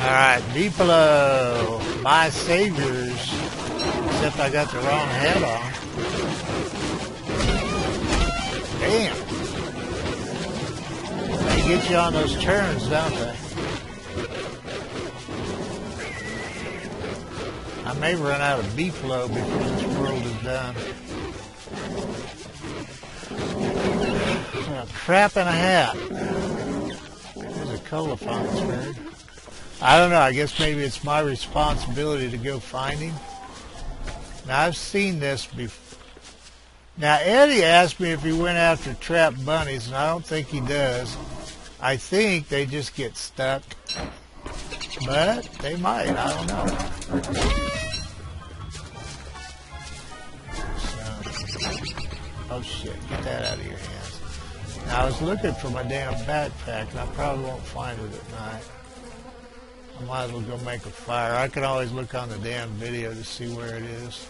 Alright, Beefalo, uh, my saviors. Except I got the wrong head on. Damn. They get you on those turns, don't they? I may run out of Beefalo before this world is done. A crap in a hat. There's a Colophon's bird. I don't know. I guess maybe it's my responsibility to go find him. Now, I've seen this before. Now, Eddie asked me if he went after trapped bunnies, and I don't think he does. I think they just get stuck. But they might. I don't know. So, oh, shit. Get that out of your hands. Now, I was looking for my damn backpack, and I probably won't find it at night. I might as well go make a fire. I can always look on the damn video to see where it is.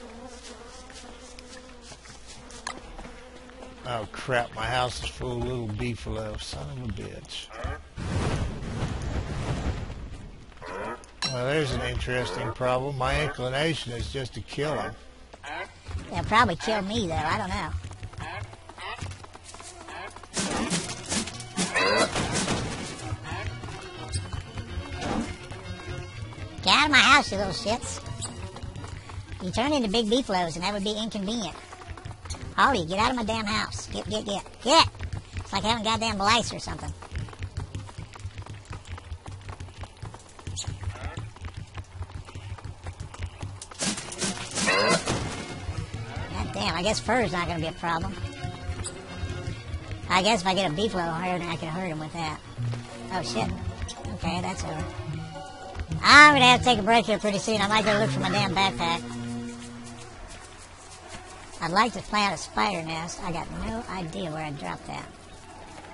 Oh crap, my house is full of little beefalo. Son of a bitch. Well, there's an interesting problem. My inclination is just to kill them. They'll probably kill me, though. I don't know. House, you little shits. You turn into big beefaloes, and that would be inconvenient. Holly, get out of my damn house. Get, get, get. Get! It's like having goddamn lice or something. God damn, I guess fur's not gonna be a problem. I guess if I get a beefalo herd, I can hurt him with that. Oh shit. Okay, that's over. I'm gonna have to take a break here pretty soon. I might go look for my damn backpack. I'd like to plant a spider nest. I got no idea where I dropped that.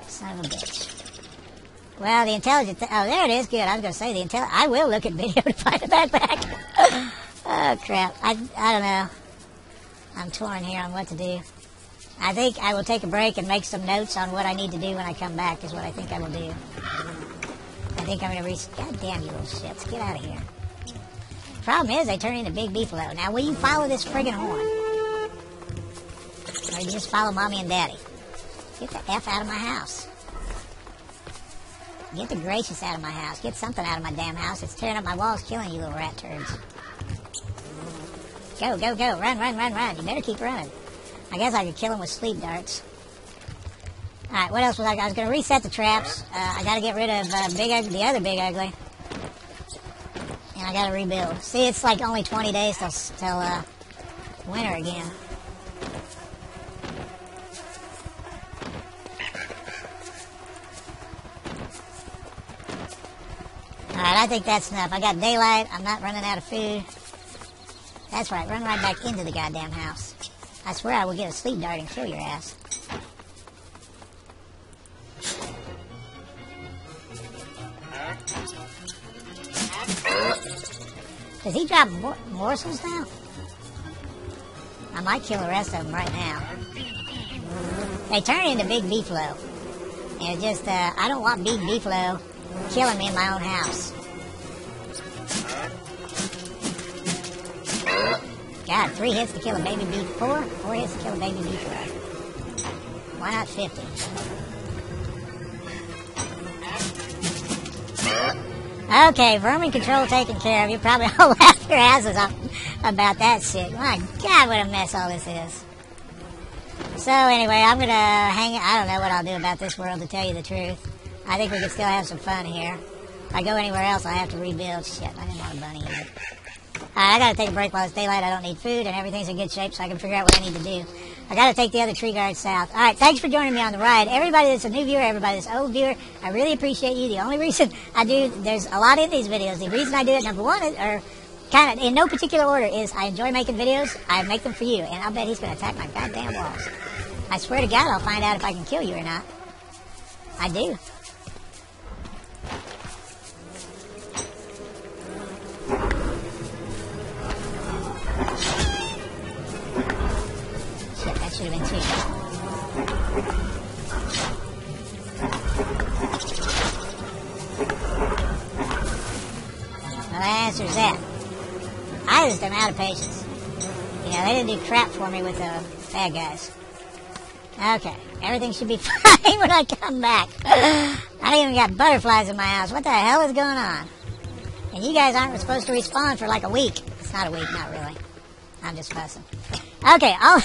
Son of a bitch. Well, the intelligent. Th- oh, there it is. Good. I was gonna say the intel. I will look at video to find a backpack. oh crap. I I don't know. I'm torn here on what to do. I think I will take a break and make some notes on what I need to do when I come back. Is what I think I will do. Think I'm gonna reach. God damn you little shits! Get out of here. Problem is, I turn into big beefalo. Now, will you follow this friggin' horn? Or you just follow mommy and daddy? Get the F out of my house. Get the gracious out of my house. Get something out of my damn house. It's tearing up my walls, killing you little rat turds. Go, go, go. Run, run, run, run. You better keep running. I guess I could kill him with sleep darts. Alright, what else was I? I was going to reset the traps. Uh, I got to get rid of uh, big, Ug- the other big ugly. And I got to rebuild. See, it's like only 20 days till, till uh, winter again. Alright, I think that's enough. I got daylight. I'm not running out of food. That's right. Run right back into the goddamn house. I swear I will get a sleep dart and kill your ass. Does he drop mor- morsels now? I might kill the rest of them right now. They turn into big beefalo. And just, uh, I don't want big beefalo killing me in my own house. God, three hits to kill a baby beef. Four? Four hits to kill a baby beefalo. Why not 50? Okay, vermin control taken care of. You probably all laugh your asses off about that shit. My God, what a mess all this is. So anyway, I'm gonna hang. I don't know what I'll do about this world to tell you the truth. I think we can still have some fun here. If I go anywhere else, I have to rebuild. Shit, I didn't want a bunny in it. Alright, I gotta take a break while it's daylight. I don't need food, and everything's in good shape, so I can figure out what I need to do. I gotta take the other tree guard south. Alright, thanks for joining me on the ride. Everybody that's a new viewer, everybody that's old viewer, I really appreciate you. The only reason I do, there's a lot in these videos. The reason I do it, number one, or kind of in no particular order, is I enjoy making videos. I make them for you, and I'll bet he's gonna attack my goddamn walls. I swear to God, I'll find out if I can kill you or not. I do. Should have been two. answer is that. I just am out of patience. You know, they didn't do crap for me with the bad guys. Okay, everything should be fine when I come back. I even got butterflies in my house. What the hell is going on? And you guys aren't supposed to respawn for like a week. It's not a week, not really. I'm just fussing. Okay, all,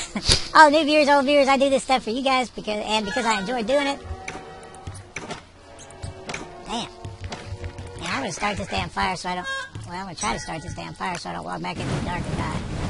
all new viewers, old viewers, I do this stuff for you guys because and because I enjoy doing it. Damn. Yeah, I'm gonna start this damn fire so I don't. Well, I'm gonna try to start this damn fire so I don't walk back into the dark and die.